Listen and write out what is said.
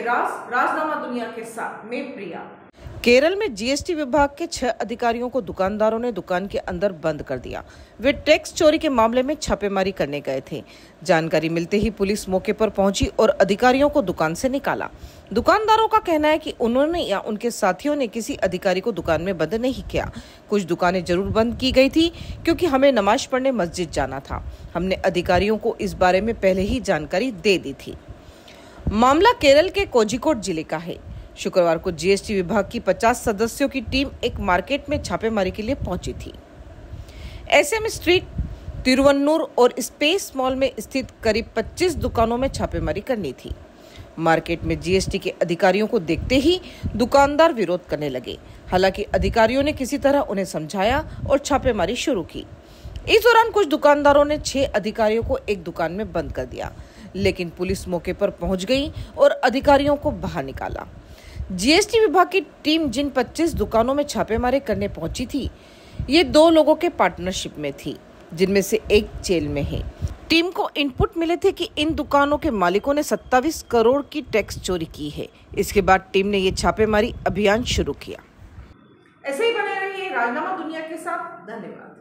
राज, राजनामा दुनिया के साथ, मैं प्रिया। केरल में जीएसटी विभाग के छह अधिकारियों को दुकानदारों ने दुकान के अंदर बंद कर दिया। वे टैक्स चोरी के मामले में छापेमारी करने गए थे। जानकारी मिलते ही पुलिस मौके पर पहुँची और अधिकारियों को दुकान से निकाला। दुकानदारों का कहना है कि उन्होंने या उनके साथियों ने किसी अधिकारी को दुकान में बंद नहीं किया। कुछ दुकानें ज़रूर बंद की गई थी, क्योंकि हमें नमाज़ पढ़ने मस्जिद जाना था। हमने अधिकारियों को इस बारे में पहले ही जानकारी दे दी थी। मामला केरल के कोझिकोड ज़िले का है। शुक्रवार को जीएसटी विभाग की 50 सदस्यों की टीम एक मार्केट में छापेमारी के लिए पहुँची थी। एसएम स्ट्रीट, तिरुवन्नूर और स्पेस मॉल में स्थित करीब 25 दुकानों में छापेमारी करनी थी। मार्केट में जीएसटी के अधिकारियों को देखते ही दुकानदार विरोध करने लगे। हालाँकि अधिकारियों ने किसी तरह उन्हें समझाया और छापेमारी शुरू की। इस दौरान कुछ दुकानदारों ने छह अधिकारियों को एक दुकान में बंद कर दिया। लेकिन पुलिस मौके पर पहुँच गई और अधिकारियों को बाहर निकाला। जीएसटी विभाग की टीम जिन 25 दुकानों में छापेमारी करने पहुँची थी, ये दो लोगों के पार्टनरशिप में थी, जिनमें से एक जेल में है। टीम को इनपुट मिले थे कि इन दुकानों के मालिकों ने 27 करोड़ की टैक्स चोरी की है। इसके बाद टीम ने ये छापेमारी अभियान शुरू किया। ऐसे ही बने रहिए राजनामा दुनिया के साथ। धन्यवाद।